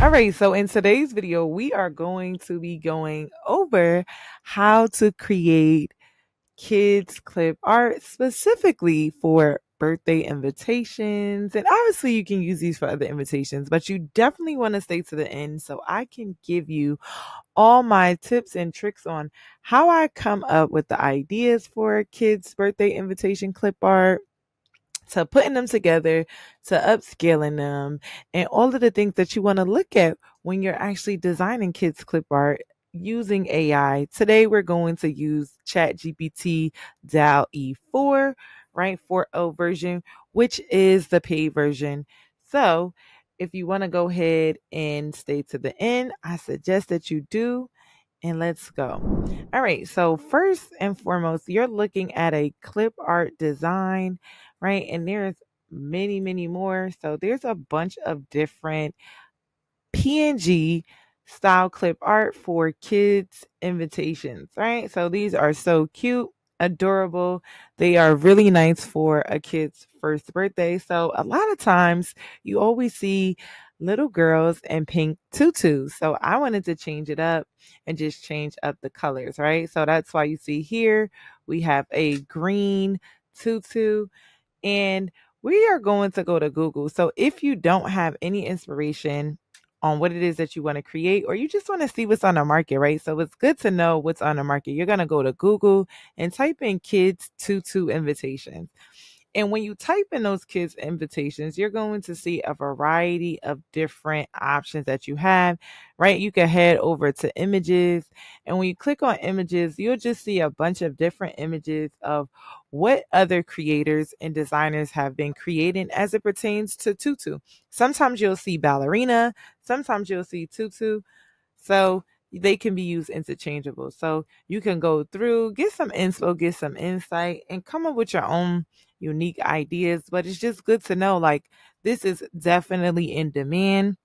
All right, so in today's video, we are going to be going over how to create kids clip art specifically for birthday invitations. And obviously, you can use these for other invitations, but you definitely want to stay to the end so I can give you all my tips and tricks on how I come up with the ideas for kids' birthday invitation clip art to putting them together, to upscaling them, and all of the things that you want to look at when you're actually designing kids clip art using AI. Today we're going to use ChatGPT DALL-E 4, right? 4.0 version, which is the paid version. So if you want to go ahead and stay to the end, I suggest that you do. And let's go. All right. So, first and foremost, you're looking at a clip art design, right? And there's many, many more. So, there's a bunch of different PNG style clip art for kids invitations, right? So these are so cute, adorable. They are really nice for a kid's first birthday. So a lot of times you always see little girls in pink tutus. So I wanted to change it up and just change up the colors, right? So that's why you see here we have a green tutu and we are going to go to Google. So if you don't have any inspiration on what it is that you want to create, or you just want to see what's on the market, right? So it's good to know what's on the market. You're going to go to Google and type in kids tutu invitations. And when you type in those kids' invitations, you're going to see a variety of different options that you have, right? You can head over to images. And when you click on images, you'll just see a bunch of different images of what other creators and designers have been creating as it pertains to tutu. Sometimes you'll see ballerina, sometimes you'll see tutu. So they can be used interchangeable. So you can go through, get some info, get some insight, and come up with your own unique ideas. But it's just good to know like this is definitely in demand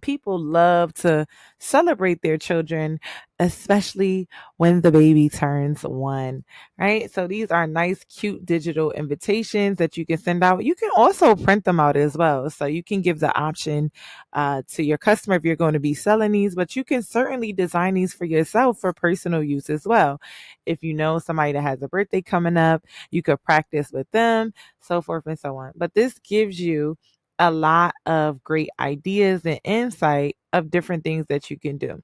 people love to celebrate their children, especially when the baby turns one, right? So these are nice, cute digital invitations that you can send out. You can also print them out as well. So you can give the option uh, to your customer if you're going to be selling these, but you can certainly design these for yourself for personal use as well. If you know somebody that has a birthday coming up, you could practice with them, so forth and so on. But this gives you a lot of great ideas and insight of different things that you can do.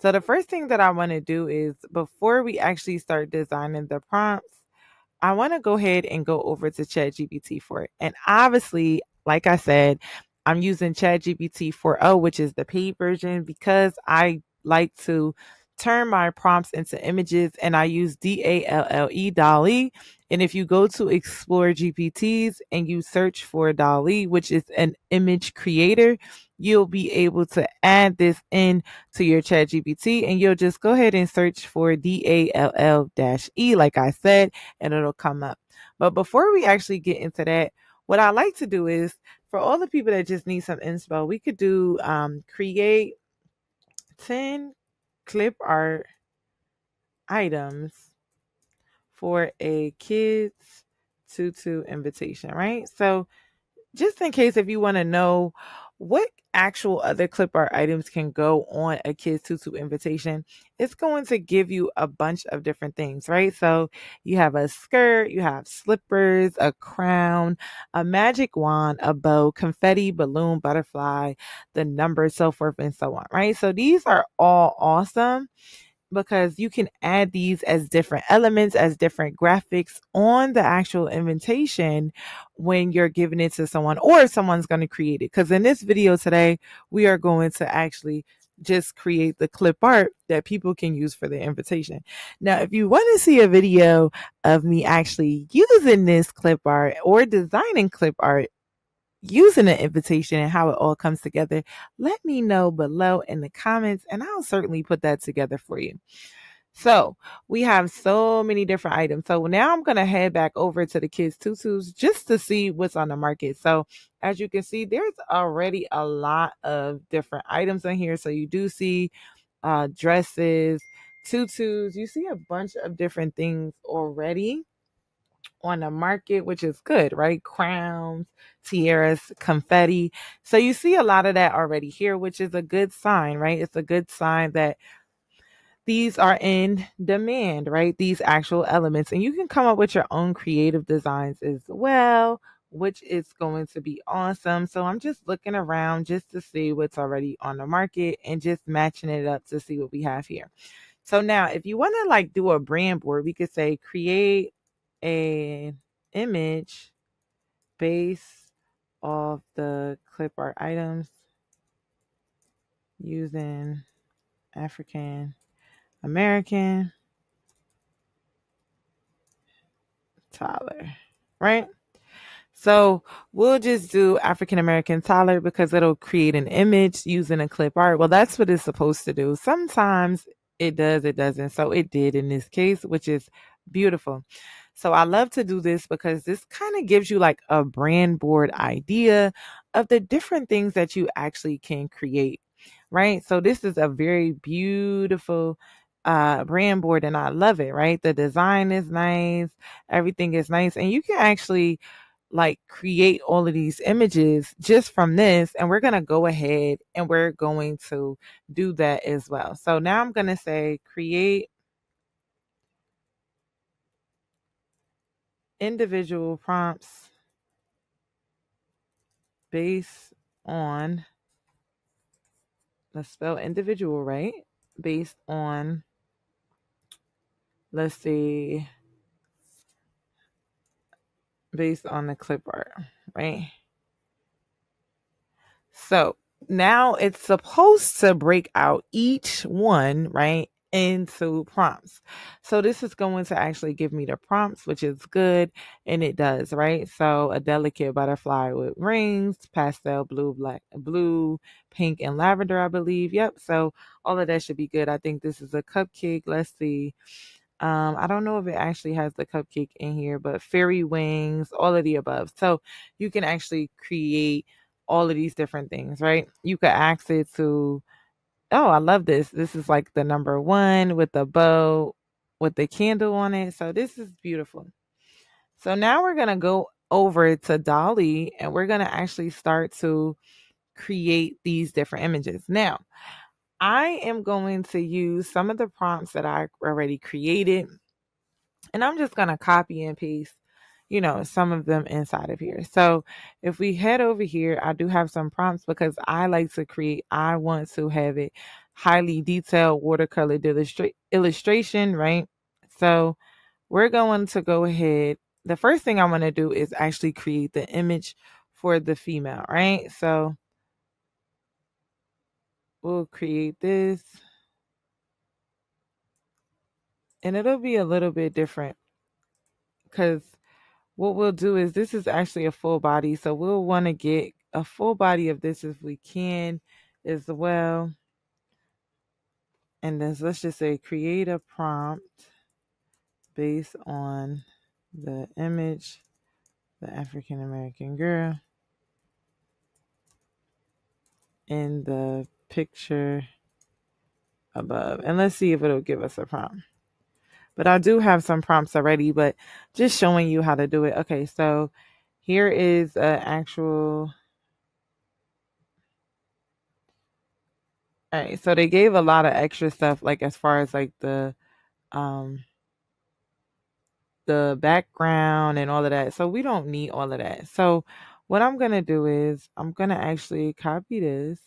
So, the first thing that I want to do is before we actually start designing the prompts, I want to go ahead and go over to ChatGPT for it. And obviously, like I said, I'm using ChatGPT 4.0, which is the paid version, because I like to turn my prompts into images and I use D A L L E DALL-E. And if you go to Explore GPTs and you search for DALL-E, which is an image creator, you'll be able to add this in to your chat GPT and you'll just go ahead and search for D A L L E, like I said, and it'll come up. But before we actually get into that, what I like to do is for all the people that just need some inspo, we could do um, create 10 clip art items for a kids tutu invitation, right? So just in case if you want to know what actual other clip art items can go on a kids tutu invitation, it's going to give you a bunch of different things, right? So you have a skirt, you have slippers, a crown, a magic wand, a bow, confetti, balloon, butterfly, the number, so forth and so on, right? So these are all awesome because you can add these as different elements, as different graphics on the actual invitation when you're giving it to someone or someone's going to create it. Because in this video today, we are going to actually just create the clip art that people can use for their invitation. Now, if you want to see a video of me actually using this clip art or designing clip art, using an invitation and how it all comes together, let me know below in the comments and I'll certainly put that together for you. So we have so many different items. So now I'm going to head back over to the kids tutus just to see what's on the market. So as you can see, there's already a lot of different items on here. So you do see uh, dresses, tutus. You see a bunch of different things already on the market, which is good, right? Crowns, tiaras, confetti. So you see a lot of that already here, which is a good sign, right? It's a good sign that these are in demand, right? These actual elements. And you can come up with your own creative designs as well, which is going to be awesome. So I'm just looking around just to see what's already on the market and just matching it up to see what we have here. So now if you want to like do a brand board, we could say create a image based off the clip art items using African American toddler, right? So we'll just do African American toddler because it'll create an image using a clip art. Well, that's what it's supposed to do. Sometimes it does, it doesn't. So it did in this case, which is beautiful. So I love to do this because this kind of gives you like a brand board idea of the different things that you actually can create, right? So this is a very beautiful uh brand board and I love it, right? The design is nice, everything is nice and you can actually like create all of these images just from this and we're going to go ahead and we're going to do that as well. So now I'm going to say create individual prompts based on let's spell individual right? Based on let's see based on the clip art right? So now it's supposed to break out each one right into prompts. So this is going to actually give me the prompts, which is good. And it does, right? So a delicate butterfly with rings, pastel blue, black, blue, pink, and lavender, I believe. Yep. So all of that should be good. I think this is a cupcake. Let's see. Um, I don't know if it actually has the cupcake in here, but fairy wings, all of the above. So you can actually create all of these different things, right? You could ask it to oh, I love this. This is like the number one with the bow with the candle on it. So this is beautiful. So now we're going to go over to DALL-E and we're going to actually start to create these different images. Now, I am going to use some of the prompts that I already created and I'm just going to copy and paste you know, some of them inside of here. So if we head over here, I do have some prompts because I like to create, I want to have it highly detailed watercolor illustra- illustration, right? So we're going to go ahead. The first thing I want to do is actually create the image for the female, right? So we'll create this. And it'll be a little bit different because what we'll do is this is actually a full body. So we'll want to get a full body of this if we can as well. And then let's just say create a prompt based on the image, the African American girl in the picture above. And let's see if it'll give us a prompt. But I do have some prompts already, but just showing you how to do it. Okay, so here is an actual. All right, so they gave a lot of extra stuff, like as far as like the, um, the background and all of that. So we don't need all of that. So what I'm gonna do is I'm gonna actually copy this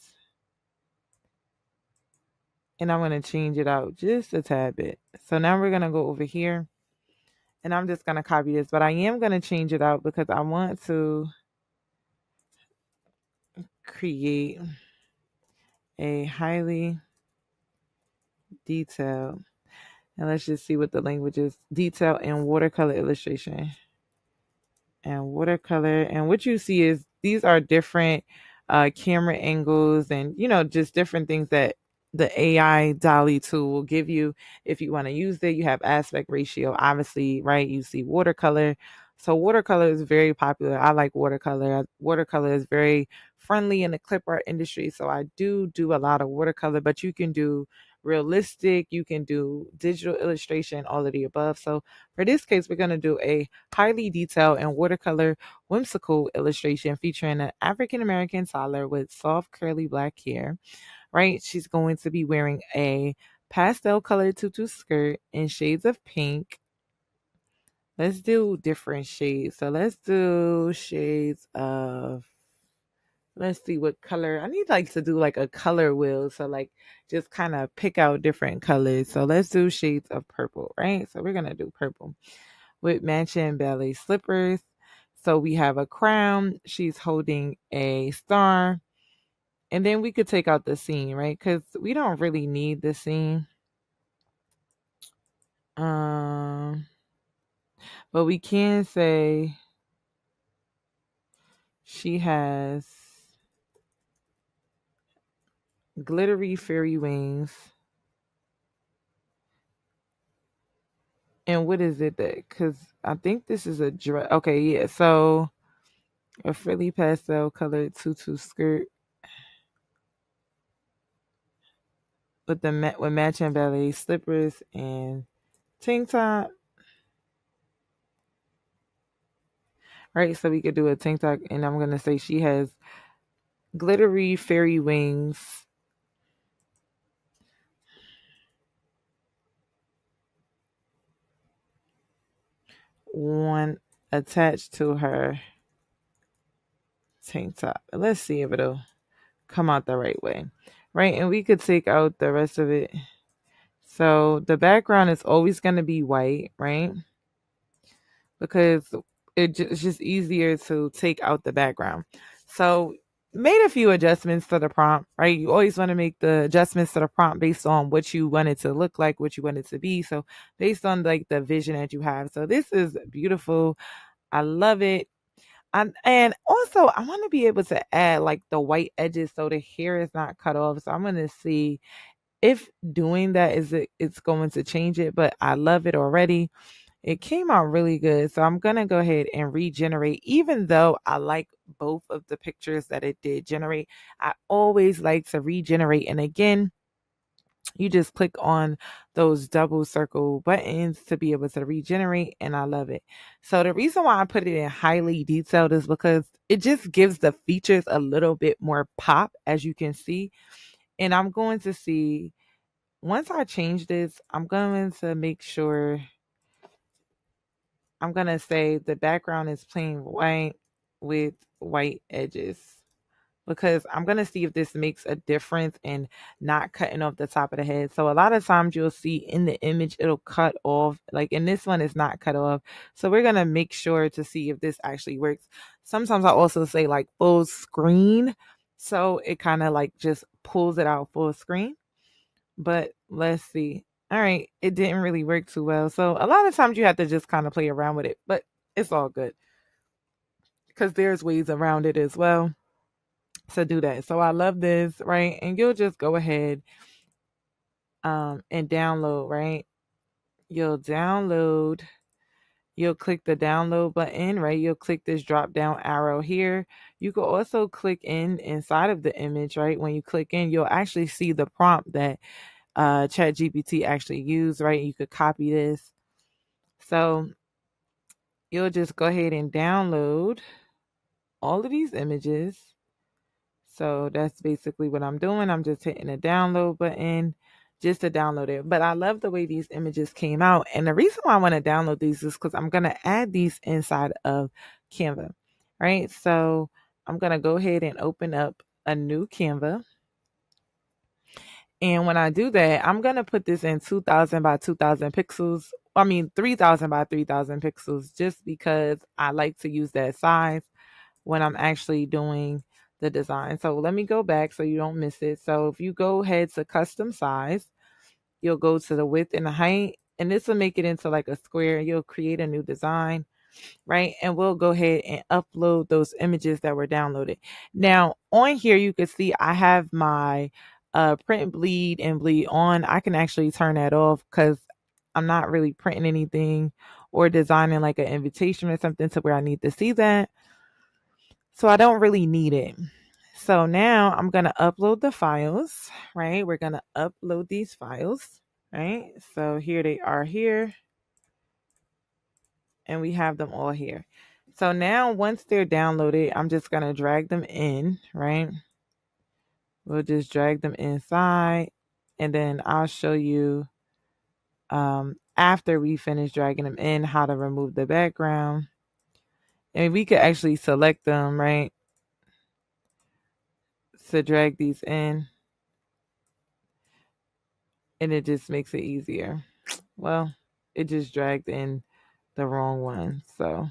and I'm going to change it out just a tad bit. So now we're going to go over here and I'm just going to copy this, but I am going to change it out because I want to create a highly detailed, and let's just see what the language is, detail and watercolor illustration. And watercolor, and what you see is these are different uh, camera angles and, you know, just different things that the AI DALL-E tool will give you if you want to use it. You have aspect ratio, obviously, right? You see watercolor. So watercolor is very popular. I like watercolor. Watercolor is very friendly in the clip art industry. So I do do a lot of watercolor, but you can do realistic, you can do digital illustration, all of the above. So for this case, we're going to do a highly detailed and watercolor whimsical illustration featuring an African American toddler with soft curly black hair. Right? She's going to be wearing a pastel colored tutu skirt in shades of pink. Let's do different shades. So let's do shades of let's see what color. I need like to do like a color wheel. So like just kind of pick out different colors. So let's do shades of purple, right? So we're gonna do purple with matching ballet slippers. So we have a crown. She's holding a star. And then we could take out the scene, right? Because we don't really need the scene. Um, but we can say she has glittery fairy wings. And what is it that? Because I think this is a dress. Okay, yeah. So a frilly pastel colored tutu skirt with the with matching ballet slippers and tank top. Right, so we could do a tank top, and I'm gonna say she has glittery fairy wings one attached to her tank top. Let's see if it'll come out the right way. Right, and we could take out the rest of it. So the background is always going to be white, right? Because it's just easier to take out the background. So made a few adjustments to the prompt, right? You always want to make the adjustments to the prompt based on what you want it to look like, what you want it to be. So based on like the vision that you have. So this is beautiful. I love it. And and also I want to be able to add like the white edges so the hair is not cut off. So I'm gonna see if doing that is it it's going to change it, but I love it already. It came out really good. So I'm going to go ahead and regenerate. Even though I like both of the pictures that it did generate, I always like to regenerate. And again, you just click on those double circle buttons to be able to regenerate and I love it. So the reason why I put it in highly detailed is because it just gives the features a little bit more pop as you can see. And I'm going to see once I change this, I'm going to make sure I'm gonna say the background is plain white with white edges because I'm gonna see if this makes a difference in not cutting off the top of the head. So a lot of times you'll see in the image it'll cut off, like in this one it's not cut off. So we're gonna make sure to see if this actually works. Sometimes I also say like full screen, so it kind of like just pulls it out full screen. But let's see all right, it didn't really work too well. So a lot of times you have to just kind of play around with it, but it's all good because there's ways around it as well to do that. So I love this, right? And you'll just go ahead um and download, right? You'll download, you'll click the download button, right? You'll click this drop down arrow here. You can also click in inside of the image, right? When you click in, you'll actually see the prompt that uh, Chat GPT actually use, right? You could copy this. So you'll just go ahead and download all of these images. So that's basically what I'm doing. I'm just hitting the download button just to download it. But I love the way these images came out. And the reason why I want to download these is because I'm going to add these inside of Canva, right? So I'm going to go ahead and open up a new Canva. And when I do that, I'm going to put this in 2000 by 2000 pixels. I mean, 3000 by 3000 pixels, just because I like to use that size when I'm actually doing the design. So let me go back so you don't miss it. So if you go ahead to custom size, you'll go to the width and the height, and this will make it into like a square. You'll create a new design, right? And we'll go ahead and upload those images that were downloaded. Now, on here, you can see I have my uh, print bleed and bleed on, I can actually turn that off because I'm not really printing anything or designing like an invitation or something to where I need to see that. So I don't really need it. So now I'm going to upload the files, right? We're going to upload these files, right? So here they are here. And we have them all here. So now once they're downloaded, I'm just going to drag them in, right? We'll just drag them inside and then I'll show you um, after we finish dragging them in how to remove the background. And we could actually select them, right? To drag these in. And it just makes it easier. Well, it just dragged in the wrong one. So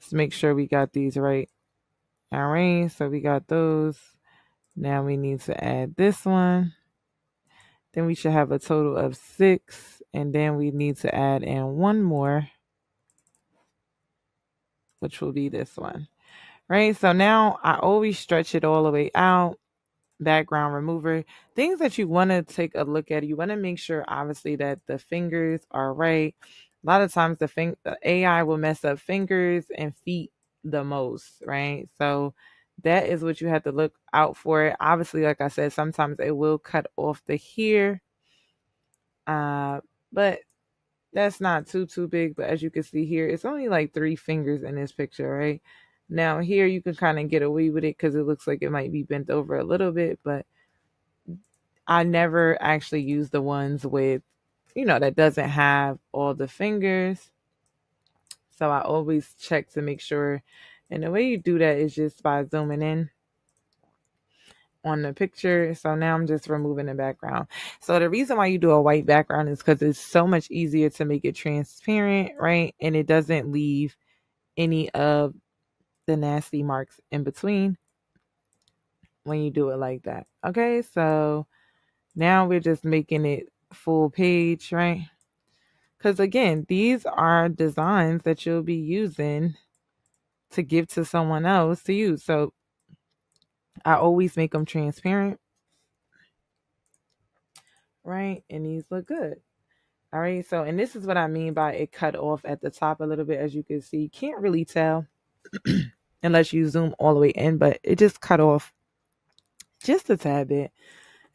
let's make sure we got these right. All right, so we got those. Now we need to add this one. Then we should have a total of six. And then we need to add in one more, which will be this one. Right? So now I always stretch it all the way out. Background remover. Things that you want to take a look at. You want to make sure, obviously, that the fingers are right. A lot of times the, the AI will mess up fingers and feet the most, right? So that is what you have to look out for. Obviously, like I said, sometimes it will cut off the here. Uh, but that's not too too big. But as you can see here, it's only like three fingers in this picture, right? Now here you can kind of get away with it because it looks like it might be bent over a little bit, but I never actually use the ones with, you know, that doesn't have all the fingers. So I always check to make sure and the way you do that is just by zooming in on the picture. So now I'm just removing the background. So the reason why you do a white background is because it's so much easier to make it transparent, right? And it doesn't leave any of the nasty marks in between when you do it like that. Okay, so now we're just making it full page, right? Because again, these are designs that you'll be using to give to someone else to use. So I always make them transparent. Right? And these look good. All right. So, and this is what I mean by it cut off at the top a little bit. As you can see, can't really tell unless you zoom all the way in, but it just cut off just a tad bit,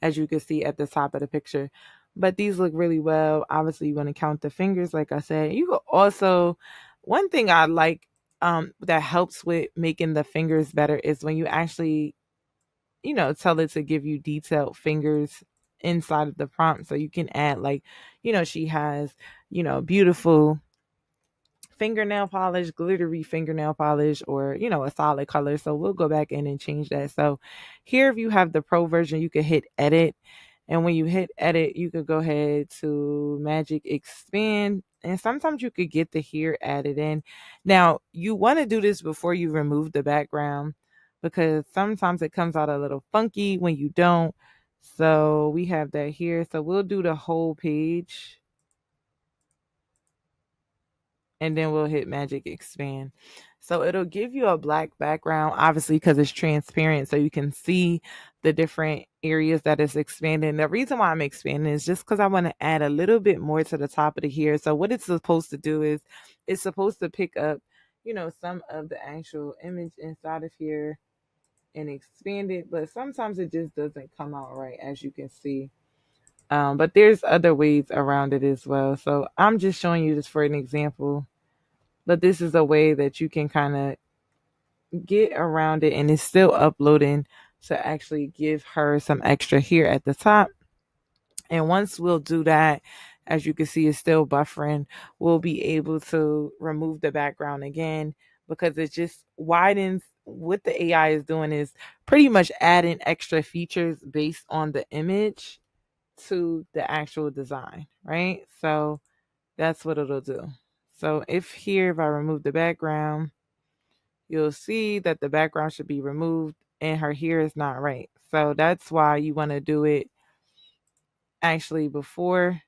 as you can see at the top of the picture. But these look really well. Obviously, you want to count the fingers, like I said. You could also, one thing I like um, that helps with making the fingers better is when you actually, you know, tell it to give you detailed fingers inside of the prompt. So you can add, like, you know, she has, you know, beautiful fingernail polish, glittery fingernail polish, or, you know, a solid color. So we'll go back in and change that. So here, if you have the pro version, you can hit edit. And when you hit edit, you could go ahead to magic expand and sometimes you could get the here added in. Now, you want to do this before you remove the background because sometimes it comes out a little funky when you don't. So we have that here. So we'll do the whole page. And then we'll hit magic expand. So it'll give you a black background, obviously, because it's transparent. So you can see the different areas that it's expanding. The reason why I'm expanding is just because I want to add a little bit more to the top of the here. So what it's supposed to do is it's supposed to pick up, you know, some of the actual image inside of here and expand it. But sometimes it just doesn't come out right, as you can see. Um, but there's other ways around it as well. So I'm just showing you this for an example. But this is a way that you can kind of get around it and it's still uploading to actually give her some extra here at the top. And once we'll do that, as you can see, it's still buffering. We'll be able to remove the background again because it just widens. What the AI is doing is pretty much adding extra features based on the image to the actual design, right? So that's what it'll do. So if here, if I remove the background, you'll see that the background should be removed and her hair is not right. So that's why you want to do it actually before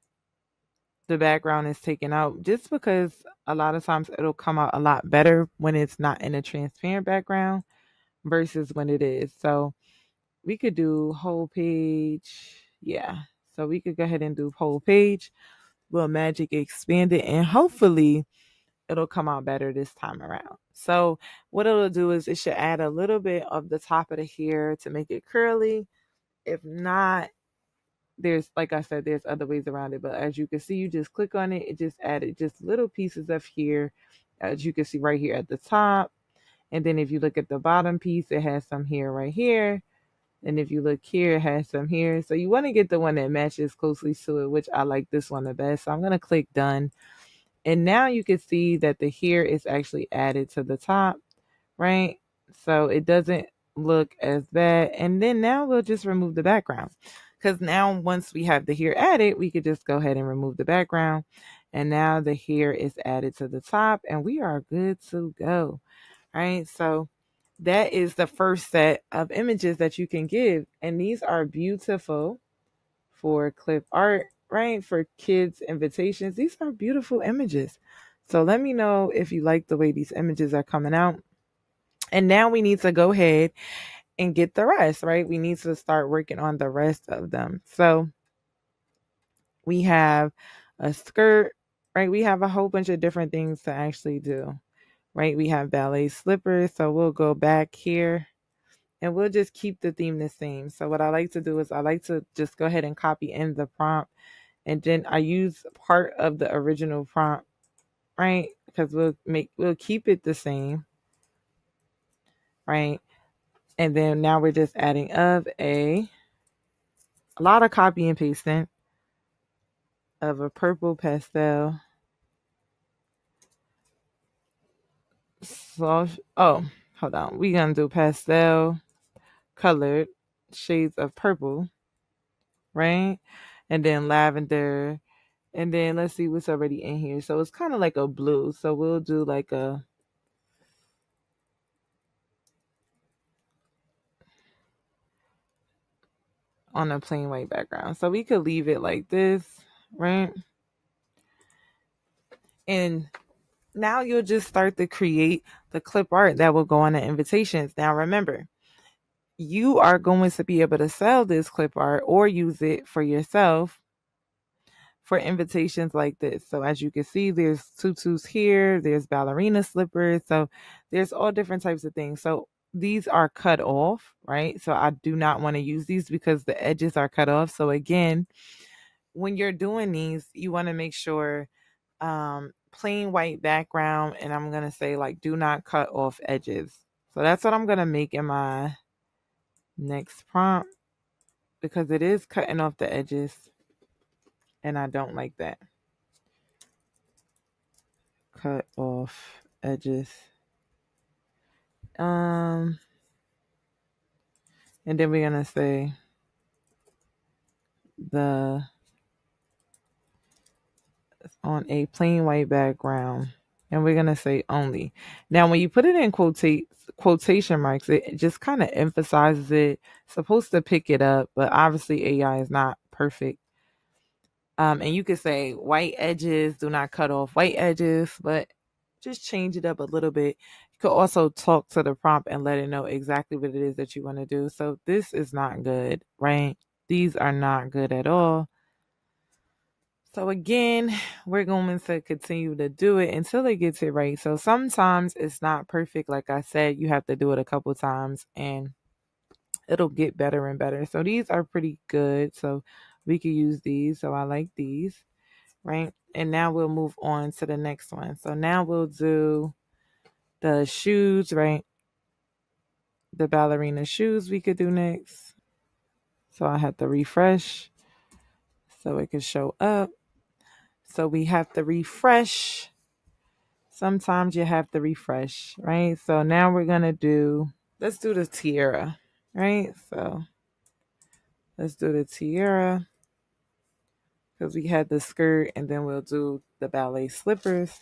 the background is taken out, just because a lot of times it'll come out a lot better when it's not in a transparent background versus when it is. So we could do whole page. Yeah. So we could go ahead and do whole page. We'll magic expand it and hopefully it'll come out better this time around. So what it'll do is it should add a little bit of the top of the hair to make it curly. If not, there's like I said, there's other ways around it. But as you can see, you just click on it, it just added just little pieces of hair, as you can see right here at the top. And then if you look at the bottom piece, it has some hair right here. And if you look here, it has some here. So you want to get the one that matches closely to it, which I like this one the best. So I'm going to click done. And now you can see that the hair is actually added to the top, right? So it doesn't look as bad. And then now we'll just remove the background. Because now once we have the hair added, we could just go ahead and remove the background. And now the hair is added to the top and we are good to go. All right. So that is the first set of images that you can give. And these are beautiful for clip art, right? For kids' invitations. These are beautiful images. So let me know if you like the way these images are coming out. And now we need to go ahead and get the rest, right? We need to start working on the rest of them. So we have a skirt, right? We have a whole bunch of different things to actually do right? We have ballet slippers. So we'll go back here and we'll just keep the theme the same. So what I like to do is I like to just go ahead and copy in the prompt and then I use part of the original prompt, right? Because we'll make we'll keep it the same. Right? And then now we're just adding of a a lot of copy and pasting of a purple pastel. Oh, hold on. we going to do pastel colored shades of purple, right? And then lavender. And then let's see what's already in here. So it's kind of like a blue. So we'll do like a on a plain white background. So we could leave it like this, right? And now you'll just start to create the clip art that will go on the invitations. Now remember, you are going to be able to sell this clip art or use it for yourself for invitations like this. So as you can see, there's tutus here, there's ballerina slippers. So there's all different types of things. So these are cut off, right? So I do not want to use these because the edges are cut off. So again, when you're doing these, you want to make sure um, plain white background and I'm going to say like do not cut off edges. So that's what I'm going to make in my next prompt because it is cutting off the edges and I don't like that. Cut off edges. Um and then we're going to say the on a plain white background. And we're going to say only. Now, when you put it in quotate, quotation marks, it just kind of emphasizes it. It's supposed to pick it up, but obviously AI is not perfect. Um, and you could say white edges, do not cut off white edges, but just change it up a little bit. Could also talk to the prompt and let it know exactly what it is that you want to do. So this is not good, right? These are not good at all. So again, we're going to continue to do it until it gets it right. So sometimes it's not perfect. Like I said, you have to do it a couple times and it'll get better and better. So these are pretty good. So we could use these. So I like these, right? And now we'll move on to the next one. So now we'll do the shoes, right? The ballerina shoes we could do next. So I have to refresh so it could show up. So we have to refresh. Sometimes you have to refresh, right? So now we're going to do, let's do the tiara, right? So let's do the tiara because we had the skirt and then we'll do the ballet slippers.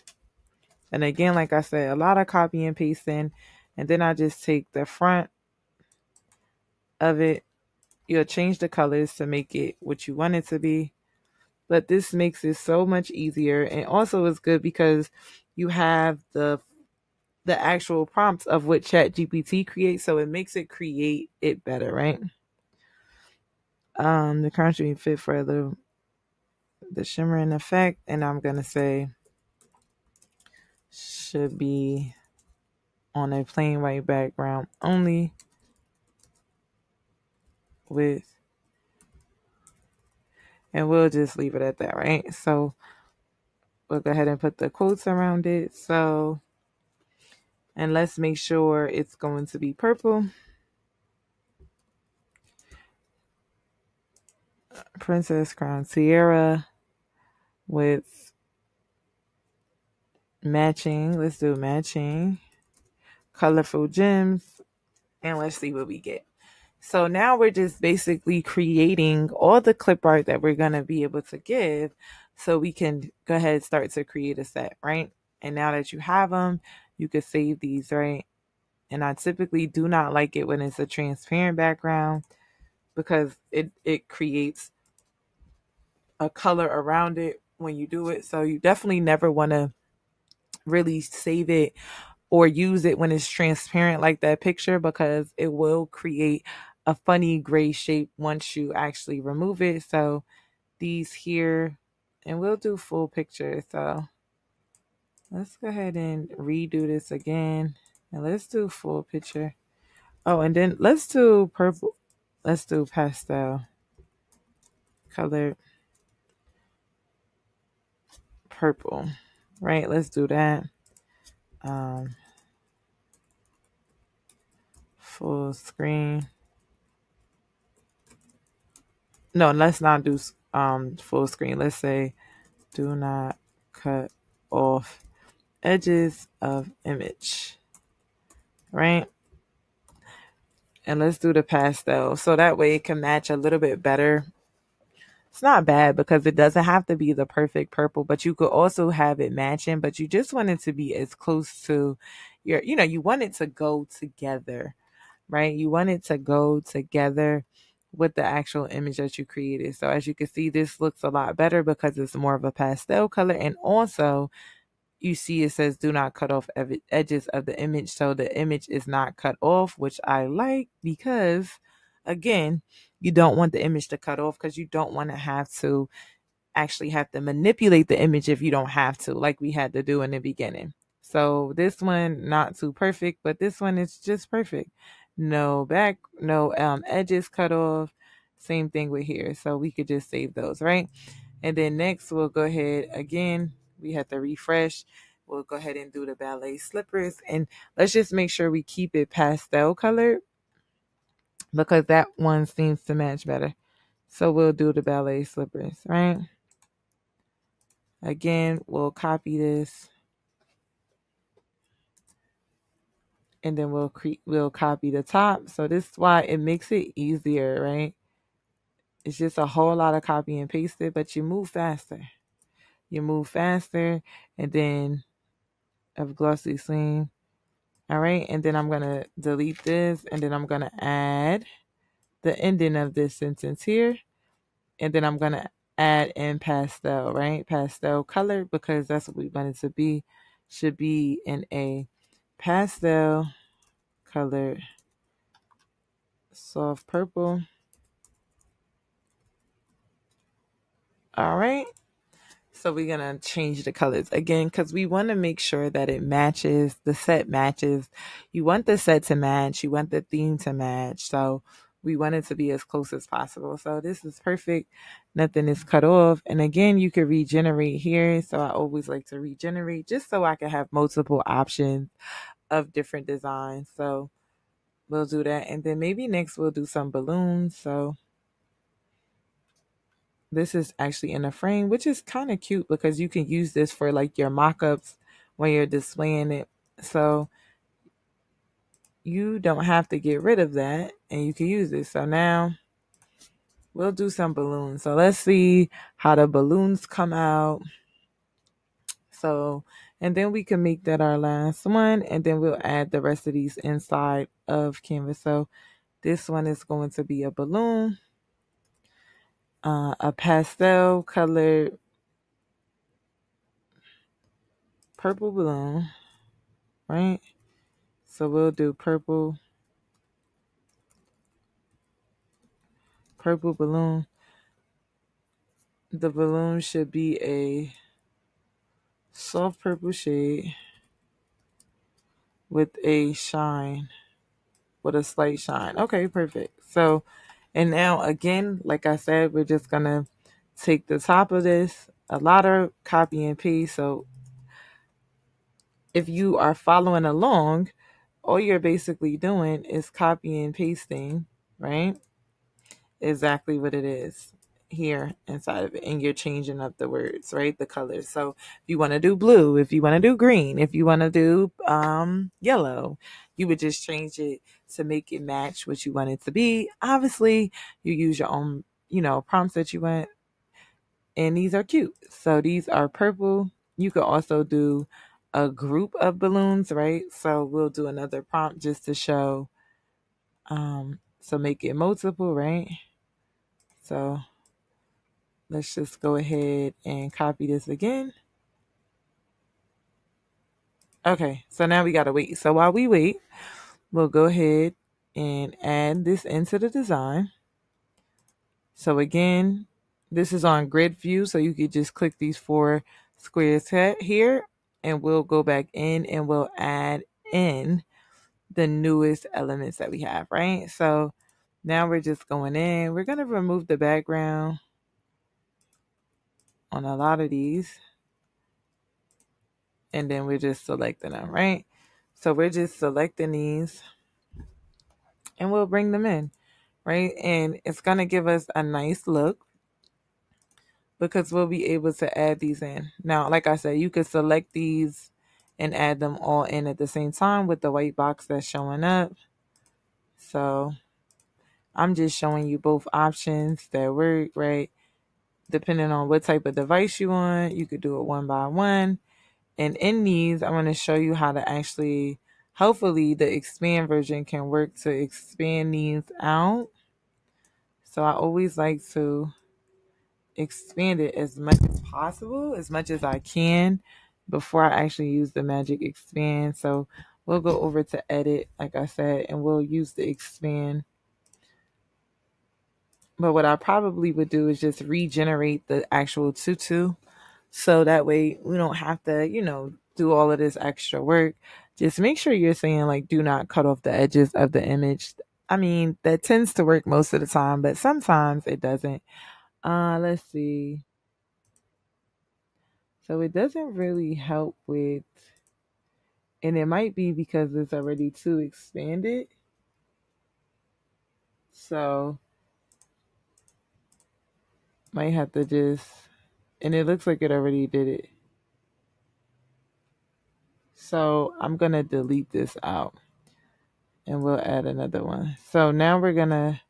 And again, like I said, a lot of copy and pasting. And then I just take the front of it. You'll change the colors to make it what you want it to be. But this makes it so much easier. And also is good because you have the the actual prompts of what chat gpt creates. So it makes it create it better right? Um the current fit for the the shimmering effect. And i'm gonna say should be on a plain white background only with and we'll just leave it at that, right? So we'll go ahead and put the quotes around it. So, and let's make sure it's going to be purple. Princess Crown Tiara with matching. Let's do matching. Colorful gems. And let's see what we get. So now we're just basically creating all the clip art that we're going to be able to give so we can go ahead and start to create a set, right? And now that you have them, you can save these, right? And I typically do not like it when it's a transparent background because it, it creates a color around it when you do it. So you definitely never want to really save it or use it when it's transparent like that picture because it will create a funny gray shape once you actually remove it. So these here, and we'll do full picture. So let's go ahead and redo this again. And let's do full picture. Oh, and then let's do purple. Let's do pastel color purple. Right, let's do that. Um, full screen no, let's not do um full screen. Let's say do not cut off edges of image. Right? And let's do the pastel. So that way it can match a little bit better. It's not bad because it doesn't have to be the perfect purple, but you could also have it matching, but you just want it to be as close to your, you know, you want it to go together, right? You want it to go together with the actual image that you created. So as you can see, this looks a lot better because it's more of a pastel color. And also you see it says do not cut off edges of the image. So the image is not cut off, which I like because again, you don't want the image to cut off because you don't want to have to actually have to manipulate the image if you don't have to, like we had to do in the beginning. So this one, not too perfect, but this one is just perfect no back, no um, edges cut off. Same thing with here. So we could just save those, right? And then next we'll go ahead again. We have to refresh. We'll go ahead and do the ballet slippers. And let's just make sure we keep it pastel colored because that one seems to match better. So we'll do the ballet slippers, right? Again, we'll copy this and then we'll we'll copy the top. So this is why it makes it easier, right? It's just a whole lot of copy and pasted, but you move faster. You move faster, and then of glossy seam. All right, and then I'm gonna delete this, and then I'm gonna add the ending of this sentence here, and then I'm gonna add in pastel, right? Pastel color because that's what we want it to be. Should be in a pastel colored soft purple. All right. So we're going to change the colors again because we want to make sure that it matches, the set matches. You want the set to match, you want the theme to match. So we want it to be as close as possible. So this is perfect. Nothing is cut off. And again, you can regenerate here. So I always like to regenerate just so I can have multiple options of different designs. So we'll do that. And then maybe next we'll do some balloons. So this is actually in a frame, which is kind of cute because you can use this for like your mock-ups when you're displaying it. So you don't have to get rid of that and you can use it. So now we'll do some balloons. So let's see how the balloons come out. So, and then we can make that our last one and then we'll add the rest of these inside of canvas. So this one is going to be a balloon, uh, a pastel colored purple balloon, right? So we'll do purple, purple balloon. The balloon should be a soft purple shade. with a shine, with a slight shine. Okay, perfect. So, and now again, like I said, we're just gonna take the top of this, a lot of copy and paste. So if you are following along, all you're basically doing is copy and pasting, right? Exactly what it is here inside of it and you're changing up the words right the colors. So if you want to do blue if you want to do green if you want to do um yellow you would just change it to make it match what you want it to be. Obviously you use your own you know prompts that you want and these are cute. So these are purple. You could also do a group of balloons right? So we'll do another prompt just to show um so make it multiple right? So let's just go ahead and copy this again. Okay, so now we gotta wait. So while we wait, we'll go ahead and add this into the design. So again, this is on grid view, so you could just click these four squares here, and we'll go back in and we'll add in the newest elements that we have, right? So now we're just going in. We're gonna remove the background on a lot of these. And then we're just selecting them, right? So we're just selecting these and we'll bring them in, right? And it's going to give us a nice look because we'll be able to add these in. Now, like I said, you could select these and add them all in at the same time with the white box that's showing up. So I'm just showing you both options that work, right? Depending on what type of device you want, you could do it one by one. And in these, I'm going to show you how to actually, hopefully, the expand version can work to expand these out. So I always like to expand it as much as possible, as much as I can, before I actually use the magic expand. So we'll go over to edit, like I said, and we'll use the expand but what I probably would do is just regenerate the actual tutu. So that way we don't have to, you know, do all of this extra work. Just make sure you're saying like do not cut off the edges of the image. I mean, that tends to work most of the time, but sometimes it doesn't. Uh let's see. So it doesn't really help with and it might be because it's already too expanded. So might have to just, and it looks like it already did it. So I'm going to delete this out and we'll add another one. So now we're going to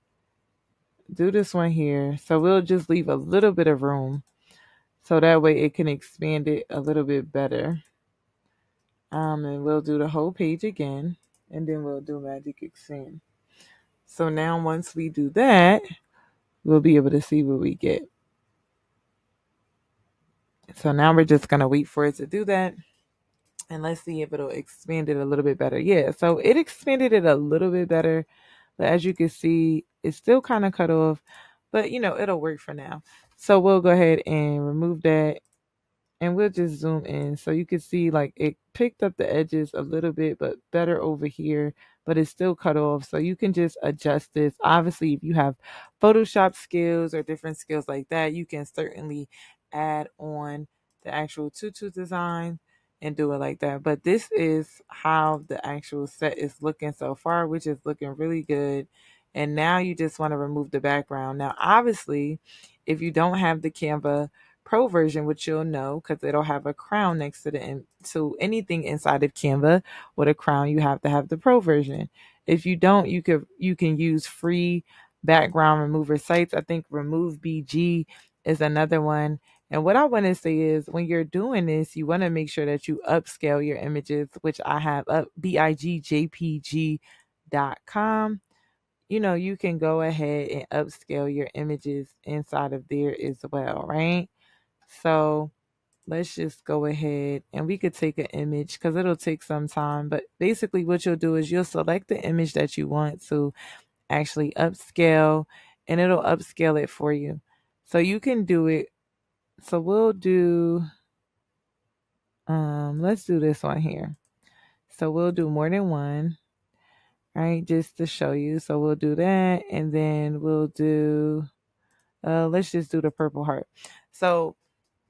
do this one here. So we'll just leave a little bit of room so that way it can expand it a little bit better. Um, and we'll do the whole page again and then we'll do magic expand. So now once we do that, we'll be able to see what we get. So now we're just going to wait for it to do that. And let's see if it'll expand it a little bit better. Yeah, so it expanded it a little bit better. But as you can see, it's still kind of cut off. But, you know, it'll work for now. So we'll go ahead and remove that and we'll just zoom in so you can see like it picked up the edges a little bit but better over here but it's still cut off. So you can just adjust this. Obviously if you have photoshop skills or different skills like that you can certainly add on the actual tutu design and do it like that. But this is how the actual set is looking so far which is looking really good. And now you just want to remove the background. Now obviously if you don't have the canva Pro version, which you'll know because it'll have a crown next to the in, to anything inside of Canva with a crown. You have to have the Pro version. If you don't, you could you can use free background remover sites. I think Remove BG is another one. And what I want to say is when you're doing this, you want to make sure that you upscale your images, which I have up bigjpg.com. You know, you can go ahead and upscale your images inside of there as well, right? So let's just go ahead and we could take an image because it'll take some time. But basically, what you'll do is you'll select the image that you want to actually upscale and it'll upscale it for you. So you can do it. So we'll do, um, let's do this one here. So we'll do more than one, right? Just to show you. So we'll do that. And then we'll do, uh, let's just do the purple heart. So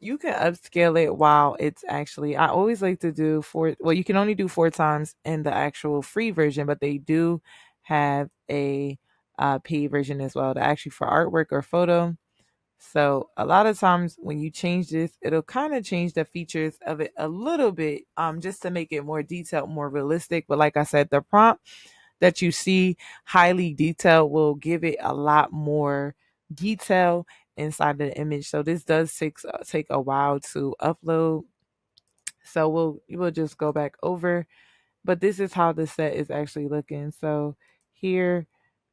you can upscale it while it's actually, I always like to do four, well, you can only do four times in the actual free version, but they do have a uh, paid version as well to actually for artwork or photo. So a lot of times when you change this, it'll kind of change the features of it a little bit, um, just to make it more detailed, more realistic. But like I said, the prompt that you see highly detailed will give it a lot more detail inside the image. So this does take uh, take a while to upload. So we'll we'll just go back over, but this is how the set is actually looking. So here,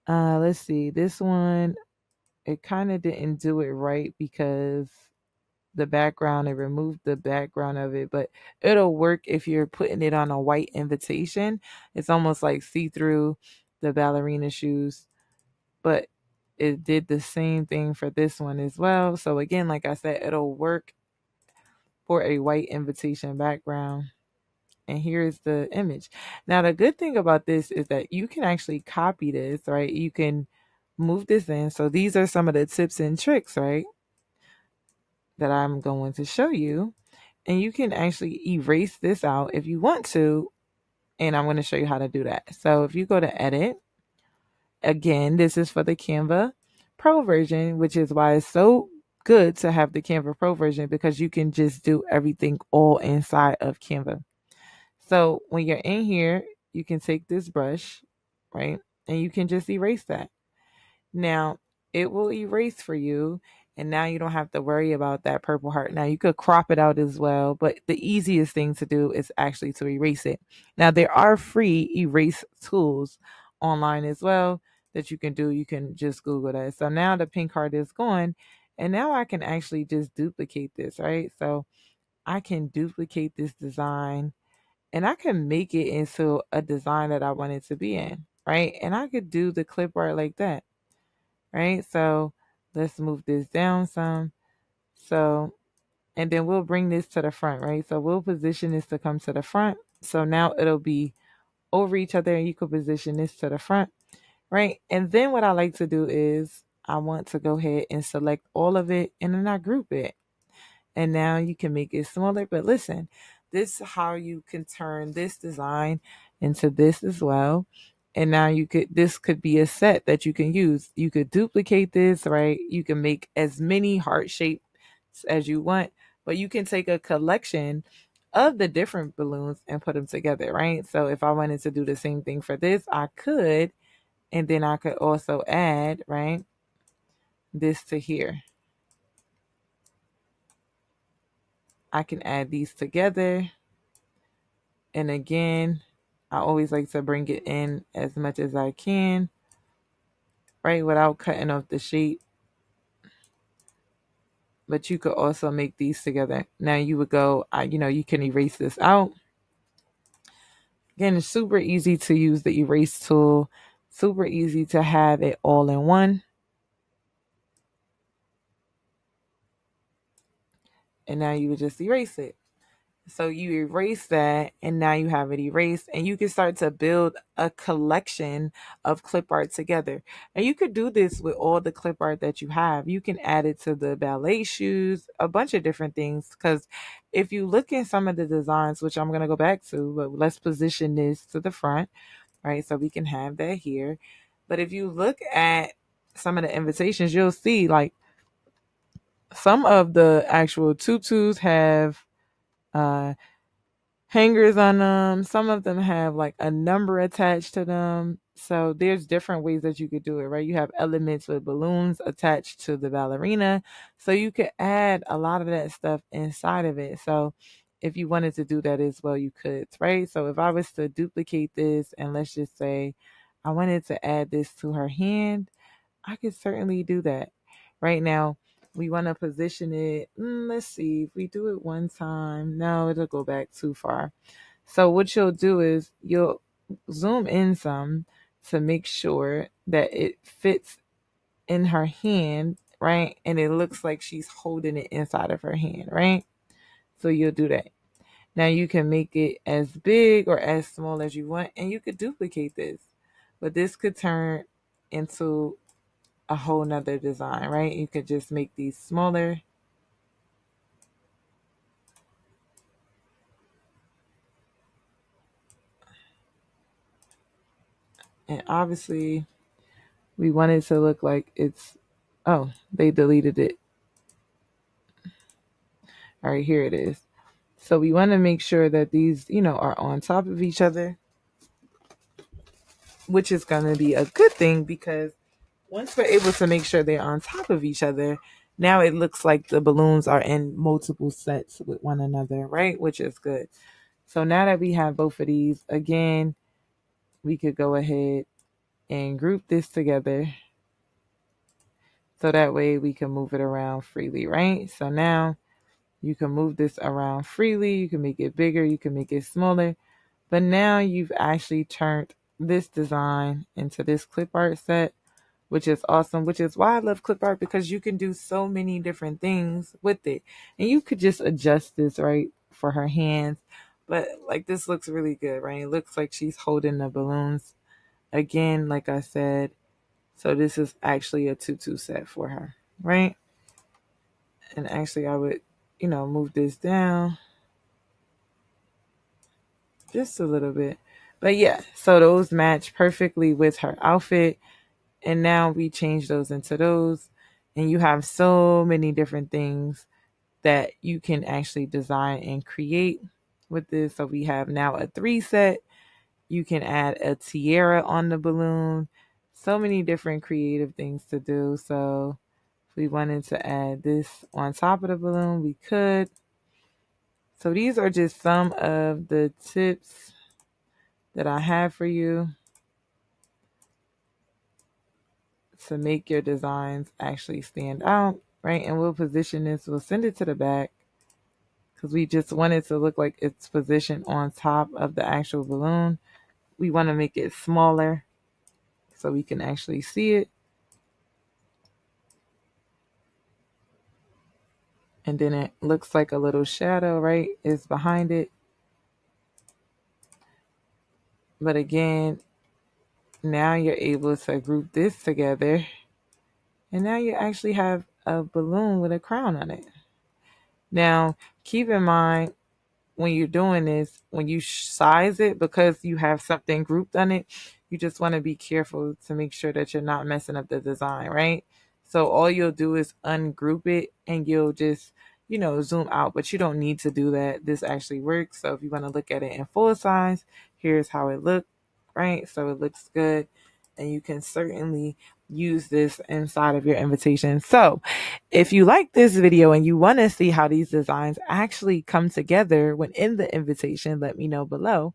uh, let's see this one it kind of didn't do it right because the background it removed the background of it but it'll work if you're putting it on a white invitation it's almost like see-through the ballerina shoes but it did the same thing for this one as well so again like i said it'll work for a white invitation background and here's the image now the good thing about this is that you can actually copy this right you can move this in. So these are some of the tips and tricks, right? That I'm going to show you. And you can actually erase this out if you want to. And I'm going to show you how to do that. So if you go to edit, again, this is for the Canva Pro version, which is why it's so good to have the Canva Pro version because you can just do everything all inside of Canva. So when you're in here, you can take this brush, right? And you can just erase that. Now, it will erase for you, and now you don't have to worry about that purple heart. Now, you could crop it out as well, but the easiest thing to do is actually to erase it. Now, there are free erase tools online as well that you can do. You can just Google that. So now the pink card is gone, and now I can actually just duplicate this, right? So I can duplicate this design and I can make it into a design that I want it to be in, right? And I could do the clip art like that right? So let's move this down some. So, and then we'll bring this to the front, right? So we'll position this to come to the front. So now it'll be over each other and you can position this to the front, right? And then what I like to do is I want to go ahead and select all of it and then I group it. And now you can make it smaller, but listen, this is how you can turn this design into this as well and now you could this could be a set that you can use you could duplicate this right you can make as many heart shapes as you want but you can take a collection of the different balloons and put them together right? So if i wanted to do the same thing for this i could and then i could also add right this to here. I can add these together. And again I always like to bring it in as much as I can, right, without cutting off the shape. But you could also make these together. Now you would go, uh, you know, you can erase this out. Again, it's super easy to use the erase tool. Super easy to have it all in one. And now you would just erase it. So you erase that and now you have it erased and you can start to build a collection of clip art together. And you could do this with all the clip art that you have. You can add it to the ballet shoes, a bunch of different things. Because if you look in some of the designs, which I'm going to go back to, but let's position this to the front, right? So we can have that here. But if you look at some of the invitations, you'll see like some of the actual tutus have uh, hangers on them. Some of them have like a number attached to them. So there's different ways that you could do it, right? You have elements with balloons attached to the ballerina. So you could add a lot of that stuff inside of it. So if you wanted to do that as well, you could, right? So if I was to duplicate this and let's just say I wanted to add this to her hand, I could certainly do that. Right now, we want to position it. Mm, let's see if we do it one time. No, it'll go back too far. So what you'll do is you'll zoom in some to make sure that it fits in her hand, right? And it looks like she's holding it inside of her hand, right? So you'll do that. Now you can make it as big or as small as you want, and you could duplicate this. But this could turn into a whole nother design, right? You could just make these smaller. And obviously, we want it to look like it's, oh, they deleted it. All right, here it is. So we want to make sure that these, you know, are on top of each other, which is going to be a good thing because once we're able to make sure they're on top of each other, now it looks like the balloons are in multiple sets with one another, right? Which is good. So now that we have both of these, again, we could go ahead and group this together. So that way we can move it around freely, right? So now you can move this around freely. You can make it bigger. You can make it smaller. But now you've actually turned this design into this clip art set which is awesome, which is why I love clip art because you can do so many different things with it. And you could just adjust this right for her hands. But like this looks really good, right? It looks like she's holding the balloons. Again, like I said, so this is actually a tutu set for her, right? And actually I would, you know, move this down just a little bit. But yeah, so those match perfectly with her outfit and now we change those into those. And you have so many different things that you can actually design and create with this. So we have now a three set. You can add a tiara on the balloon. So many different creative things to do. So if we wanted to add this on top of the balloon we could. So these are just some of the tips that i have for you to make your designs actually stand out, right? And we'll position this, we'll send it to the back because we just want it to look like it's positioned on top of the actual balloon. We want to make it smaller so we can actually see it. And then it looks like a little shadow, right, is behind it. But again, now you're able to group this together and now you actually have a balloon with a crown on it. Now, keep in mind when you're doing this, when you size it, because you have something grouped on it, you just want to be careful to make sure that you're not messing up the design, right? So all you'll do is ungroup it and you'll just, you know, zoom out, but you don't need to do that. This actually works. So if you want to look at it in full size, here's how it looks right? So it looks good and you can certainly use this inside of your invitation. So if you like this video and you want to see how these designs actually come together when in the invitation, let me know below.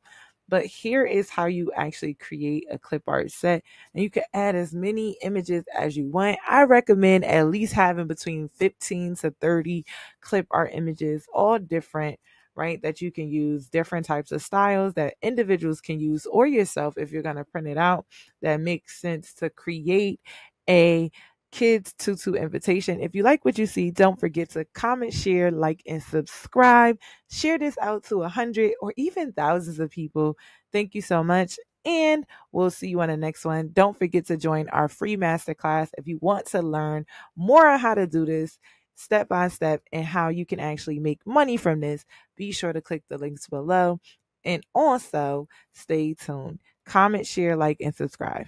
But here is how you actually create a clip art set. And you can add as many images as you want. I recommend at least having between 15 to 30 clip art images, all different right? That you can use different types of styles that individuals can use or yourself if you're going to print it out that makes sense to create a kids tutu invitation. If you like what you see, don't forget to comment, share, like, and subscribe. Share this out to a hundred or even thousands of people. Thank you so much. And we'll see you on the next one. Don't forget to join our free masterclass if you want to learn more on how to do this step by step and how you can actually make money from this, be sure to click the links below and also stay tuned. Comment, share, like, and subscribe.